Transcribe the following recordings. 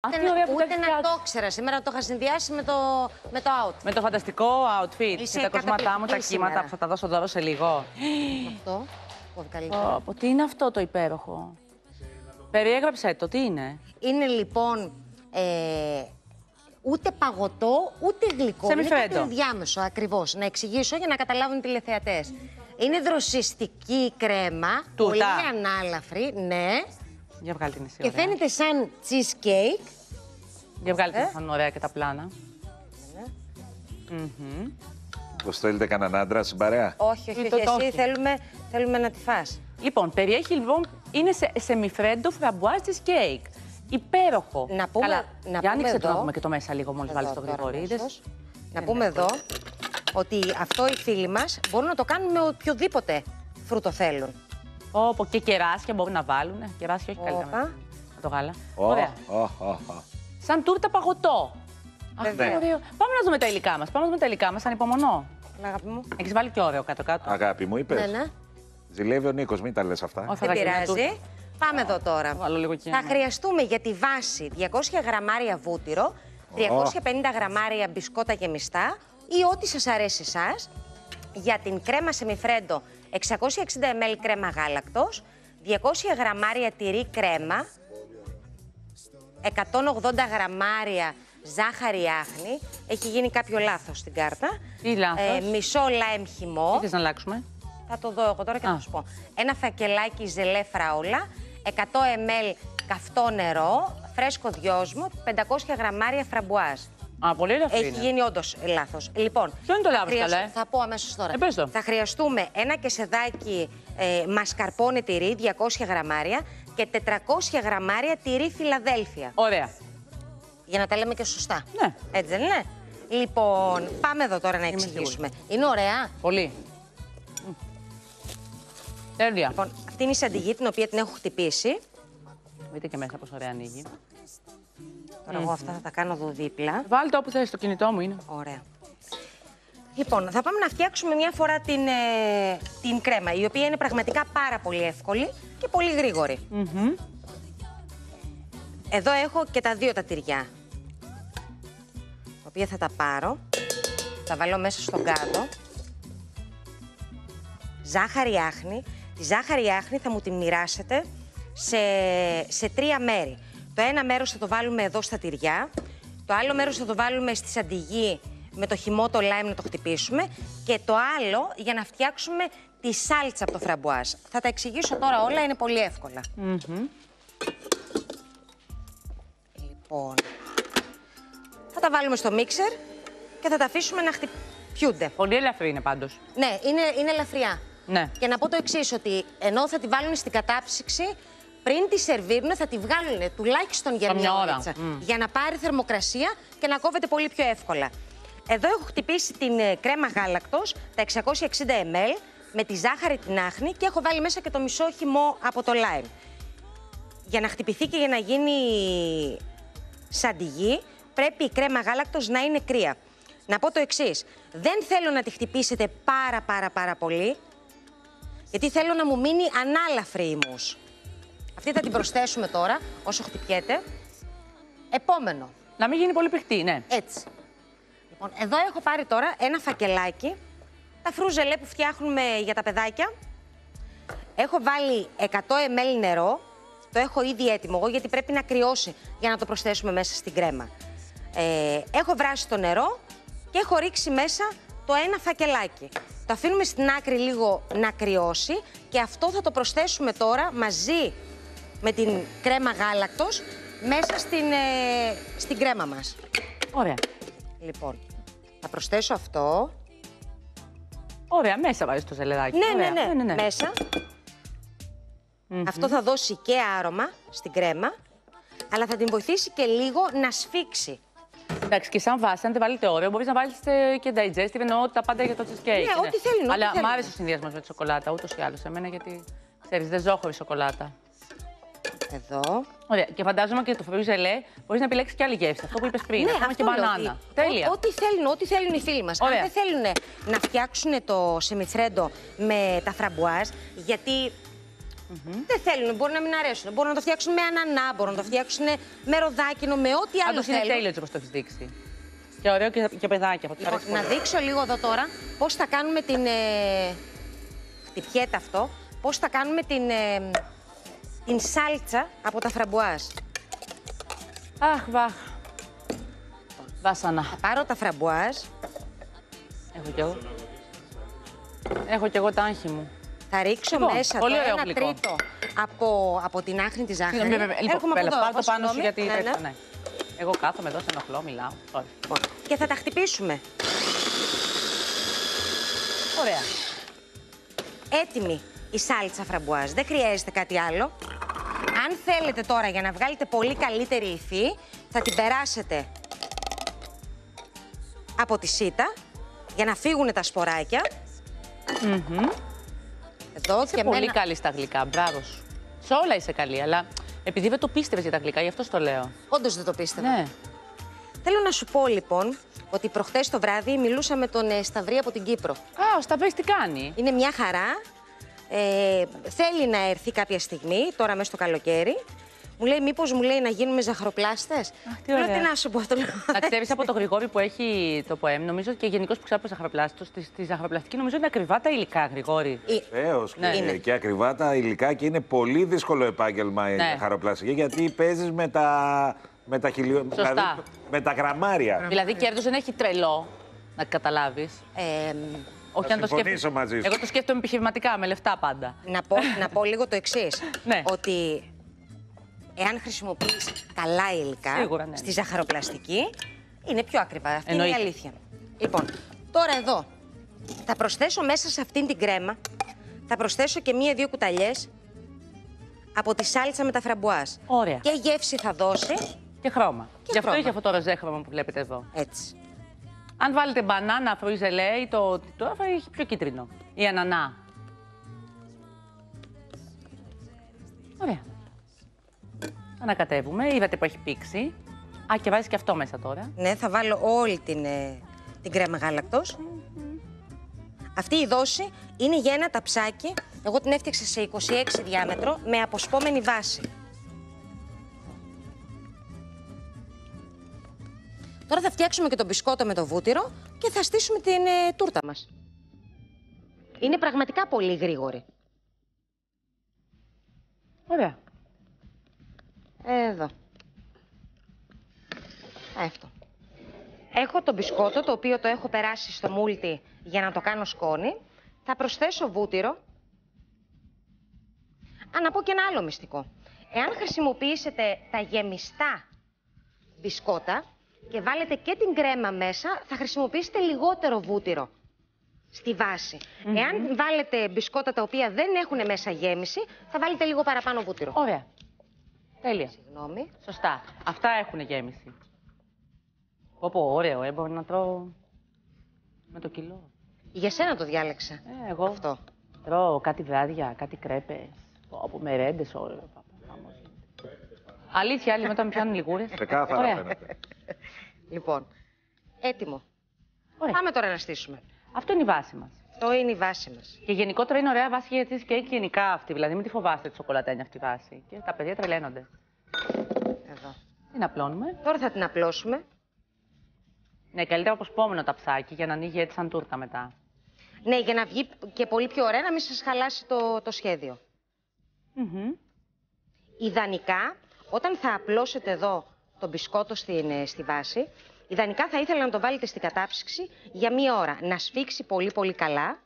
Α, Ούτε, τι ωραία που ούτε τα έχεις να φτιάξει. το ήξερα. Σήμερα το είχα συνδυάσει με το, με το out. Με το φανταστικό outfit Είσαι και τα κοσμάτά μου, τα καταπληκτική κύματα σήμερα. που θα τα δώσω δώρο σε λίγο. Αυτό. Πολύ καλύτερα. Πω, πω, τι είναι αυτό το υπέροχο; Περιέγραψε το, τι είναι; Είναι λοιπόν ε, ούτε παγωτό, ούτε γλυκό. Σεμιφρέντο. Είναι κάτι ενδιάμεσο, ακριβώς. Να εξηγήσω για να καταλάβουν οι τηλεθεατές. Είναι δροσιστική κρέμα, Τούτα. πολύ ανάλαφρη, ναι. Για βγάλει την εσύ, Και ωραία. φαίνεται σαν cheesecake. Για βγάλει την Ε. σαν ωραία και τα πλάνα. Το στέλνετε κανέναν άντρα στην παρέα. Όχι, όχι, Ή όχι. το Εσύ τόχι. θέλουμε, θέλουμε να τη φας. Λοιπόν, περιέχει λοιπόν, είναι σε, σε μιφρέντο φραμπουάζ της κέικ. Υπέροχο. Να πούμε- Καλά, να για πούμε άνοιξε το εδώ- να δούμε και το μέσα λίγο μόλις βάλεις το Εδώ, τώρα γρηγορί. αμέσως. είδες. Να Ε, πούμε ναι. εδώ ότι αυτό οι φίλοι μας μπορούν να το κάνουν με οποιοδήποτε φρούτο θέλουν. Όπω και κεράσια μπορούν να βάλουν. Κεράσια, όχι καλύτερα. Όπα. με- Με το γάλα. Ω, Ωραία. ω, ω, ω. Σαν τούρτα παγωτό. Αχ, Βέβαια. τι ωραίο. Πάμε να δούμε τα υλικά μας. Πάμε να δούμε τα υλικά μας. Ανυπομονώ. Έλα, Αγάπη μου. Έχεις βάλει και ωραίο κάτω-κάτω. Αγάπη μου, είπες. Ναι, ναι. Ζηλεύει ο Νίκος, μην τα λες αυτά. Όχι, θα Δεν τα γίνω τούρτα. πειράζει. Πάμε εδώ τώρα. Βάλω λίγο και. Θα χρειαστούμε για τη βάση 200 γραμμάρια βούτυρο, 350 γραμμάρια μπισκότα γεμιστά ή ό,τι σας αρέσει εσάς. Για την κρέμα σεμιφρέντο 660 ml κρέμα γάλακτος, 200 γραμμάρια τυρί κρέμα, 180 γραμμάρια ζάχαρη άχνη. Έχει γίνει κάποιο λάθος στην κάρτα. Τι λάθος; μισό λάιμ χυμό. Τι θες να αλλάξουμε; Θα το δω εγώ τώρα και θα Α. σου πω. Ένα φακελάκι ζελέ φράουλα, 100 ml καυτό νερό, φρέσκο δυόσμο, 500 γραμμάρια φραμπουάζ. Α, πολύ ελαφρύ. Έχει είναι. γίνει όντως λάθος. Λοιπόν, Ποιο είναι το λάθος, χρειασ- καλέ; Θα πω αμέσως τώρα. Ε, πες το. Θα χρειαστούμε ένα κεσεδάκι ε, μασκαρπόνε τυρί, 200 γραμμάρια και 400 γραμμάρια τυρί Φιλαδέλφια. Ωραία. Για να τα λέμε και σωστά. Ναι. Έτσι δεν είναι; Λοιπόν, πάμε εδώ τώρα να εξηγήσουμε. Είναι ωραία. Πολύ. Μμ. Τέλεια. Λοιπόν, αυτή είναι η σαντιγή την οποία την έχω χτυπήσει. Δείτε και μέσα πόσο ωραία ανοίγει. Τώρα εγώ αυτά θα τα κάνω εδώ δίπλα. Βάλτε όπου θες, το κινητό μου είναι. Ωραία. Λοιπόν, θα πάμε να φτιάξουμε μια φορά την, ε, την κρέμα, η οποία είναι πραγματικά πάρα πολύ εύκολη και πολύ γρήγορη. Μμμ. Εδώ έχω και τα δύο τα τυριά, τα οποία θα τα πάρω, τα βάλω μέσα στον κάδο. Ζάχαρη άχνη. Τη ζάχαρη άχνη θα μου τη μοιράσετε σε, σε τρία μέρη. Το ένα μέρος θα το βάλουμε εδώ στα τυριά, το άλλο μέρος θα το βάλουμε στη σαντιγή με το χυμό το λάιμ να το χτυπήσουμε και το άλλο για να φτιάξουμε τη σάλτσα από το φραμπουάζ. Θα τα εξηγήσω τώρα όλα, είναι πολύ εύκολα. Μμμ. Λοιπόν, θα τα βάλουμε στο μίξερ και θα τα αφήσουμε να χτυπιούνται. Πολύ ελαφρύ είναι πάντως. Ναι, είναι, είναι ελαφριά. Ναι. Και να πω το εξής, ότι ενώ θα τη βάλουν στην κατάψυξη, πριν τη σερβίρουν θα τη βγάλουν τουλάχιστον για Για μια μια ώρα. ώριτσα, Μμ. Για να πάρει θερμοκρασία και να κόβεται πολύ πιο εύκολα. Εδώ έχω χτυπήσει την ε, κρέμα γάλακτος, τα 660 ml, με τη ζάχαρη την άχνη και έχω βάλει μέσα και το μισό χυμό από το lime. Για να χτυπηθεί και για να γίνει σαντιγί, πρέπει η κρέμα γάλακτος να είναι κρύα. Να πω το εξής. Δεν θέλω να τη χτυπήσετε πάρα πάρα πάρα πολύ, γιατί θέλω να μου μείνει ανάλαφρη η μους. Αυτή θα την προσθέσουμε τώρα, όσο χτυπιέται. Επόμενο. Να μην γίνει πολύ πηχτή, ναι. Έτσι. Λοιπόν, εδώ έχω πάρει τώρα ένα φακελάκι, τα φρούζελε που φτιάχνουμε για τα παιδάκια. Έχω βάλει 100 ml νερό, το έχω ήδη έτοιμο εγώ γιατί πρέπει να κρυώσει για να το προσθέσουμε μέσα στην κρέμα. Ε, έχω βράσει το νερό και έχω ρίξει μέσα το ένα φακελάκι. Το αφήνουμε στην άκρη λίγο να κρυώσει και αυτό θα το προσθέσουμε τώρα μαζί με την κρέμα γάλακτος μέσα στην, ε, στην κρέμα μας. Ωραία. Λοιπόν, θα προσθέσω αυτό. Ωραία, μέσα βάζεις το ζελεδάκι. Ναι, Ωραία. ναι, ναι, Μέσα. Αυτό θα δώσει και άρωμα στην κρέμα, αλλά θα την βοηθήσει και λίγο να σφίξει. Εντάξει, και σαν βάση, αν δεν βάλετε όριο, μπορείς να βάλεις και digestive, εννοώ τα πάντα για το cheesecake. Ναι, ό,τι θέλουν, ό,τι Αλλά θέλουν. μ' άρεσε ο συνδυασμός με τη σοκολάτα, ούτως ή άλλως. Εμένα γιατί ξέρεις, δεν ζω χωρίς σοκολάτα. Εδώ. Ωραία. Και φαντάζομαι και το φρούζι ζελέ μπορείς να επιλέξεις και άλλη γεύση. Αυτό που είπες πριν. ναι, ακόμα αυτό και λέω, μπανάνα. ότι- Τέλεια. ό- Ό,τι θέλουν, ό,τι θέλουν οι φίλοι μας. Αν Ωραία. δεν θέλουν να φτιάξουν το σεμιφρέντο με τα φραμπουάζ, γιατί Δεν θέλουν, μπορεί να μην αρέσουν. Μπορούν να το φτιάξουν με ανανά, μπορούν να το φτιάξουν με ροδάκινο, με ό,τι άλλο Πάντως είναι θέλουν. τέλειο έτσι όπως το έχεις δείξει. Και ωραίο και για παιδάκια. αυτό του Λοιπόν, αρέσει να πολύ. δείξω λίγο εδώ τώρα πώς θα κάνουμε την... Ε... Χτυπιέται αυτό. Πώς θα κάνουμε την, ε, την σάλτσα από τα φραμπουάζ. Αχ, βαχ. Βάσανα. Θα πάρω τα φραμπουάζ, Έχω κι εγώ. Έχω κι εγώ τα άγχη μου. θα ρίξω Λοιπόν, μέσα πολύ το ωραίο ένα γλυκό. τρίτο από, από την άχνη της ζάχαρη. Συγγνώμη, βέβαια, Λοιπόν, Έρχομαι από Μπέλα, εδώ, πάρ' το εγώ, πάνω σου συγγνώμη. γιατί. Ναι, ναι. ναι. Εγώ κάθομαι εδώ, σε ενοχλώ, μιλάω. Sorry. Λοιπόν, Και θα τα χτυπήσουμε. Ωραία. Έτοιμη η σάλτσα φραμπουάζ. Δεν χρειάζεται κάτι άλλο. Αν θέλετε τώρα για να βγάλετε πολύ καλύτερη υφή, θα την περάσετε από τη σίτα για να φύγουν τα σποράκια. Εδώ Είσαι και πολύ μένα... καλή στα γλυκά, μπράβο σου. Σε όλα είσαι καλή, αλλά επειδή δεν το πίστευες για τα γλυκά, γι' αυτό στο λέω. Όντως δεν το πίστευα. Ναι. Θέλω να σου πω λοιπόν ότι προχθές το βράδυ μιλούσα με τον ε, Σταυρή από την Κύπρο. Α, ο Σταυρής τι κάνει; Είναι μια χαρά. Ε, θέλει να έρθει κάποια στιγμή, τώρα μέσα στο καλοκαίρι. Μου λέει, μήπως μου λέει να γίνουμε ζαχαροπλάστες; τι ωραία. τι να σου πω, το λέω. Να ξέρεις από το Γρηγόρη που έχει το ΠΟΕΜ, νομίζω και γενικώς που ξέρω από ζαχαροπλάστο, στη, στη ζαχαροπλαστική νομίζω είναι ακριβά τα υλικά, Γρηγόρη. Ε, Βεβαίως. Ναι. Είναι. Και ακριβά τα υλικά και είναι πολύ δύσκολο επάγγελμα η Ναι. χαροπλαστική γιατί παίζεις με τα. Με τα, χιλιο... Σωστά. δηλαδή, με τα γραμμάρια. Δηλαδή κέρδος δεν έχει τρελό, να καταλάβεις. ε, Όχι αν το συμφωνήσω σκέφτεσαι. μαζί σου. Εγώ το σκέφτομαι επιχειρηματικά, με λεφτά πάντα. να, πω, να πω λίγο το εξής. Ναι. Ότι εάν χρησιμοποιείς καλά υλικά Σίγουρα, ναι. στη ζαχαροπλαστική, είναι πιο ακριβά. Αυτή Εννοείται. είναι η αλήθεια. Λοιπόν, τώρα εδώ θα προσθέσω μέσα σε αυτήν την κρέμα, θα προσθέσω και μία-δύο κουταλιές από τη σάλτσα με τα φραμπουάζ. Ωραία. Και γεύση θα δώσει, Και χρώμα. Και Γι' αυτό χρώμα. έχει αυτό το ροζέ χρώμα που βλέπετε εδώ. έτσι. Αν βάλετε μπανάνα, φρουιζελέ ή το. Τώρα θα έχει πιο κίτρινο. Ή ανανά. Ωραία. Ανακατεύουμε. Είδατε που έχει πήξει. Α, και βάζει και αυτό μέσα τώρα. Ναι, θα βάλω όλη την, ε, την κρέμα γάλακτος. Αυτή η δόση είναι για ένα ταψάκι. Εγώ την έφτιαξα σε 26 διάμετρο με αποσπόμενη βάση. Τώρα θα φτιάξουμε και τον μπισκότο με το βούτυρο και θα στήσουμε την ε, τούρτα μας. Είναι πραγματικά πολύ γρήγορη. Ωραία. Εδώ. Αυτό. Έχω το μπισκότο, το οποίο το έχω περάσει στο μούλτι για να το κάνω σκόνη. Θα προσθέσω βούτυρο. Α, να πω και ένα άλλο μυστικό. Εάν χρησιμοποιήσετε τα γεμιστά μπισκότα και βάλετε και την κρέμα μέσα, θα χρησιμοποιήσετε λιγότερο βούτυρο στη βαση Εάν βάλετε μπισκότα τα οποία δεν έχουν μέσα γέμιση, θα βάλετε λίγο παραπάνω βούτυρο. Ωραία. Τέλεια. Συγγνώμη. Σωστά. Αυτά έχουν γέμιση. Πω πω, ωραίο, ε, μπορώ να τρώω με το κιλό. Για σένα το διάλεξα. Ε, εγώ Αυτό. τρώω κάτι βράδια, κάτι κρέπες, από μερέντες, ωραίο. χαμός. Αλήθεια, άλλοι μετά με πιάνουν λιγούρες. Ξεκάθαρα Ωραία. φαίνεται. Λοιπόν, έτοιμο. Ωραία. Πάμε τώρα να στήσουμε. Αυτό είναι η βάση μας. Αυτό είναι η βάση μας. Και γενικότερα είναι ωραία βάση για τις κέικ γενικά αυτή. Δηλαδή, μην τη φοβάστε τη σοκολατένια αυτή η βάση. Και τα παιδιά τρελαίνονται. Εδώ. Την απλώνουμε; Τώρα θα την απλώσουμε. Ναι, καλύτερα από σπόμενο ταψάκι για να ανοίγει έτσι σαν τούρτα μετά. Ναι, για να βγει και πολύ πιο ωραία, να μην σας χαλάσει το, το σχέδιο. Μμμ. Ιδανικά, όταν θα απλώσετε εδώ το μπισκότο στην, ε, στη βάση, ιδανικά θα ήθελα να το βάλετε στην κατάψυξη για μία ώρα. Να σφίξει πολύ πολύ καλά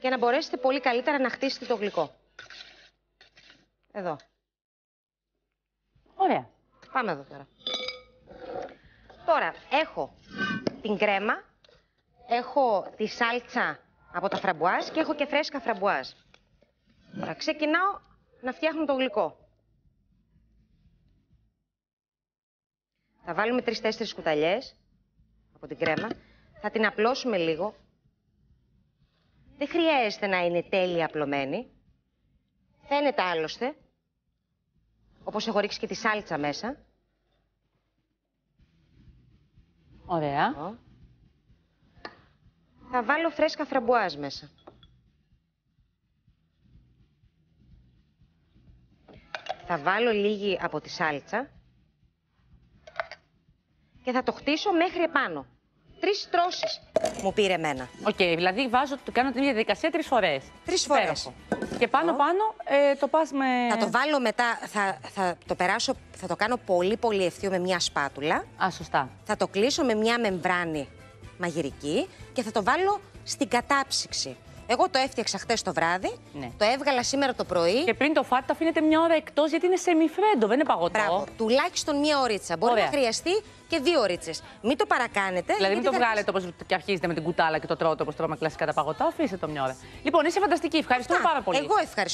και να μπορέσετε πολύ καλύτερα να χτίσετε το γλυκό. Εδώ. Ωραία. Πάμε εδώ τώρα. Τώρα, έχω την κρέμα, έχω τη σάλτσα από τα φραμπουάζ και έχω και φρέσκα φραμπουάζ. Τώρα, ξεκινάω να φτιάχνω το γλυκό. Θα βάλουμε τρεις-τέσσερις κουταλιές από την κρέμα. Θα την απλώσουμε λίγο. Δεν χρειάζεται να είναι τέλεια απλωμένη. Φαίνεται άλλωστε. Όπως έχω ρίξει και τη σάλτσα μέσα. Ωραία. Εδώ. Θα βάλω φρέσκα φραμπουάζ μέσα. θα βάλω λίγη από τη σάλτσα και θα το χτίσω μέχρι επάνω. Τρεις στρώσεις μου πήρε εμένα. Οκ, δηλαδή βάζω, το κάνω την ίδια διαδικασία τρεις φορές. Τρεις φορές. Και πάνω-πάνω ε, το πας με. Θα το βάλω μετά, θα, θα το περάσω, θα το κάνω πολύ πολύ ευθείο με μια σπάτουλα. Α, σωστά. Θα το κλείσω με μια μεμβράνη μαγειρική και θα το βάλω στην κατάψυξη. Εγώ το έφτιαξα χτε το βράδυ, Ναι. το έβγαλα σήμερα το πρωί. Και πριν το φάτε, το αφήνετε μια ώρα εκτός γιατί είναι σεμιφρέντο, δεν είναι παγωτό. Μπράβο, τουλάχιστον μία ωρίτσα. Μπορεί Ωραία. να χρειαστεί και δύο ωρίτσες. Μην το παρακάνετε. Δηλαδή, μην γιατί το θα βγάλετε όπως και αρχίζετε με την κουτάλα και το τρώτε όπως τρώμε κλασικά τα παγωτά. Αφήστε το μια ώρα. Λοιπόν, είσαι φανταστική. Ευχαριστούμε Αυτά. πάρα πολύ. Εγώ ευχαριστώ.